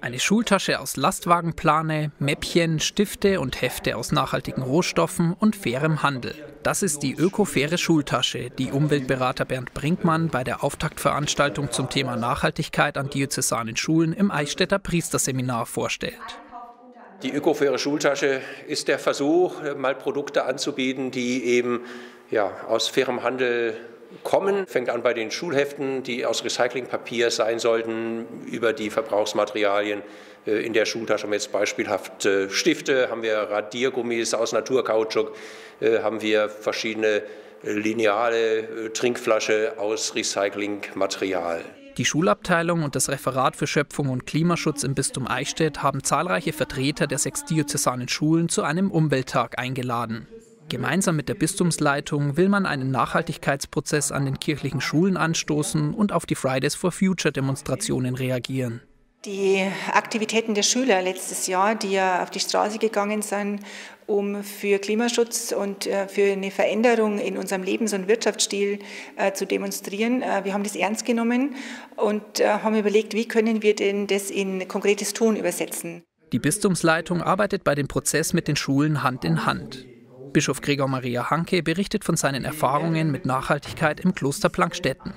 Eine Schultasche aus Lastwagenplane, Mäppchen, Stifte und Hefte aus nachhaltigen Rohstoffen und fairem Handel. Das ist die öko-faire Schultasche, die Umweltberater Bernd Brinkmann bei der Auftaktveranstaltung zum Thema Nachhaltigkeit an diözesanen Schulen im Eichstätter Priesterseminar vorstellt. Die öko-faire Schultasche ist der Versuch, mal Produkte anzubieten, die eben ja, aus fairem Handel kommen. Fängt an bei den Schulheften, die aus Recyclingpapier sein sollten, über die Verbrauchsmaterialien. Äh, in der Schultasche haben wir jetzt beispielhaft äh, Stifte, haben wir Radiergummis aus Naturkautschuk, äh, haben wir verschiedene lineale Trinkflasche aus Recyclingmaterial. Die Schulabteilung und das Referat für Schöpfung und Klimaschutz im Bistum Eichstätt haben zahlreiche Vertreter der sechs diözesanen Schulen zu einem Umwelttag eingeladen. Gemeinsam mit der Bistumsleitung will man einen Nachhaltigkeitsprozess an den kirchlichen Schulen anstoßen und auf die Fridays for Future Demonstrationen reagieren. Die Aktivitäten der Schüler letztes Jahr, die ja auf die Straße gegangen sind, um für Klimaschutz und äh, für eine Veränderung in unserem Lebens- und Wirtschaftsstil äh, zu demonstrieren. Äh, wir haben das ernst genommen und haben überlegt, wie können wir denn das in konkretes Tun übersetzen. Die Bistumsleitung arbeitet bei dem Prozess mit den Schulen Hand in Hand. Bischof Gregor Maria Hanke berichtet von seinen Erfahrungen mit Nachhaltigkeit im Kloster Plankstetten.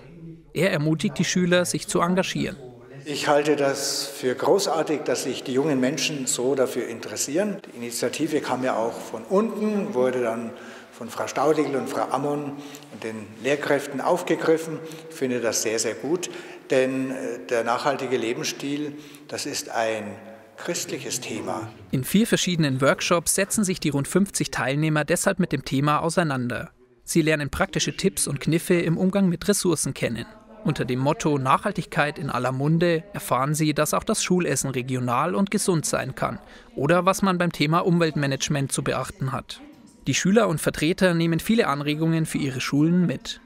Er ermutigt die Schüler, sich zu engagieren. Ich halte das für großartig, dass sich die jungen Menschen so dafür interessieren. Die Initiative kam ja auch von unten, wurde dann von Frau Staudigl und Frau Ammon und den Lehrkräften aufgegriffen. Ich finde das sehr, sehr gut, denn äh, der nachhaltige Lebensstil, das ist ein christliches Thema. In vier verschiedenen Workshops setzen sich die rund 50 Teilnehmer deshalb mit dem Thema auseinander. Sie lernen praktische Tipps und Kniffe im Umgang mit Ressourcen kennen. Unter dem Motto Nachhaltigkeit in aller Munde erfahren Sie, dass auch das Schulessen regional und gesund sein kann oder was man beim Thema Umweltmanagement zu beachten hat. Die Schüler und Vertreter nehmen viele Anregungen für ihre Schulen mit.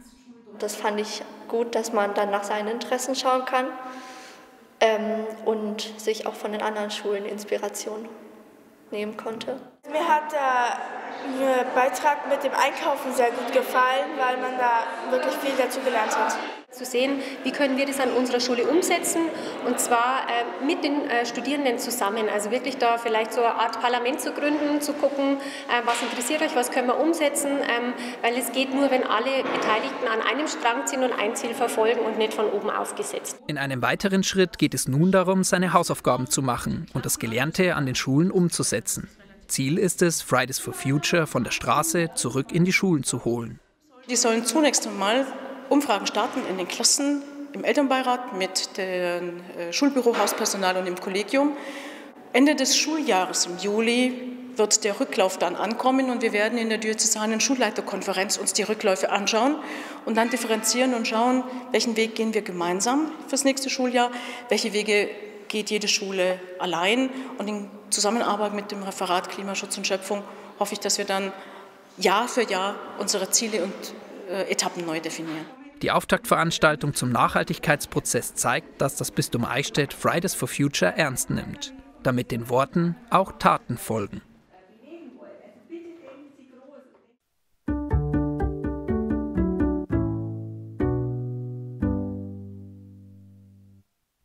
Das fand ich gut, dass man dann nach seinen Interessen schauen kann ähm, und sich auch von den anderen Schulen Inspiration nehmen konnte. Mir hat der Beitrag mit dem Einkaufen sehr gut gefallen, weil man da wirklich viel dazu gelernt hat zu sehen, wie können wir das an unserer Schule umsetzen und zwar äh, mit den äh, Studierenden zusammen. Also wirklich da vielleicht so eine Art Parlament zu gründen, zu gucken, äh, was interessiert euch, was können wir umsetzen, ähm, weil es geht nur, wenn alle Beteiligten an einem Strang ziehen und ein Ziel verfolgen und nicht von oben aufgesetzt. In einem weiteren Schritt geht es nun darum, seine Hausaufgaben zu machen und das Gelernte an den Schulen umzusetzen. Ziel ist es, Fridays for Future von der Straße zurück in die Schulen zu holen. Die sollen zunächst einmal Umfragen starten in den Klassen, im Elternbeirat, mit dem äh, Schulbüro, Hauspersonal und im Kollegium. Ende des Schuljahres im Juli wird der Rücklauf dann ankommen und wir werden in der diözesanen Schulleiterkonferenz uns die Rückläufe anschauen und dann differenzieren und schauen, welchen Weg gehen wir gemeinsam fürs nächste Schuljahr, welche Wege geht jede Schule allein und in Zusammenarbeit mit dem Referat Klimaschutz und Schöpfung hoffe ich, dass wir dann Jahr für Jahr unsere Ziele und äh, Etappen neu definieren. Die Auftaktveranstaltung zum Nachhaltigkeitsprozess zeigt, dass das Bistum Eichstätt Fridays for Future ernst nimmt, damit den Worten auch Taten folgen.